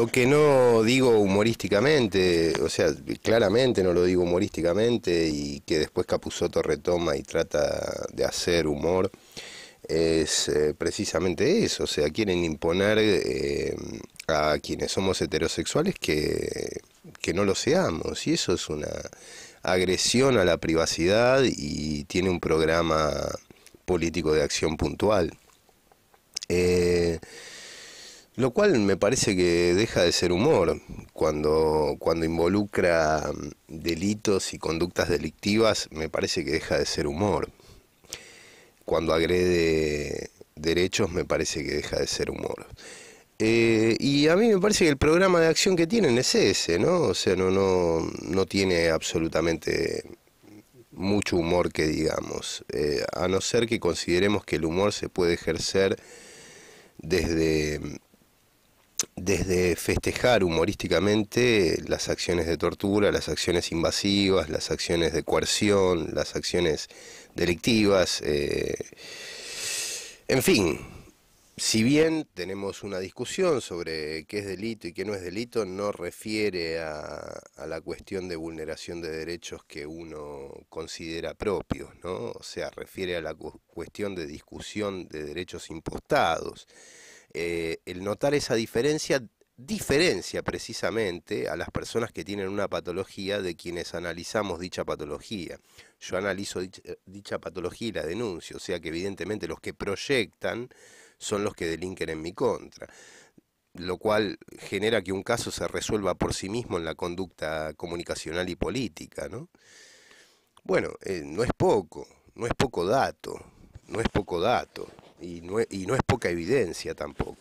Lo que no digo humorísticamente, o sea, claramente no lo digo humorísticamente y que después Capuzoto retoma y trata de hacer humor, es eh, precisamente eso, o sea, quieren imponer eh, a quienes somos heterosexuales que, que no lo seamos y eso es una agresión a la privacidad y tiene un programa político de acción puntual. Eh, lo cual me parece que deja de ser humor cuando, cuando involucra mm, delitos y conductas delictivas, me parece que deja de ser humor. Cuando agrede derechos, me parece que deja de ser humor. Eh, y a mí me parece que el programa de acción que tienen es ese, ¿no? O sea, no, no, no tiene absolutamente mucho humor que digamos, eh, a no ser que consideremos que el humor se puede ejercer desde desde festejar humorísticamente las acciones de tortura, las acciones invasivas, las acciones de coerción, las acciones delictivas, eh, en fin, si bien tenemos una discusión sobre qué es delito y qué no es delito, no refiere a, la cuestión de vulneración de derechos que uno considera propios, ¿no? O sea, refiere a la cuestión de discusión de derechos impostados. Eh, el notar esa diferencia diferencia precisamente a las personas que tienen una patología de quienes analizamos dicha patología. Yo analizo dicha, patología y la denuncio, o sea que evidentemente los que proyectan son los que delinquen en mi contra, lo cual genera que un caso se resuelva por sí mismo en la conducta comunicacional y política, ¿no? Bueno, eh, no es poco, no es poco dato, no es poco dato y no, y no es poca evidencia tampoco.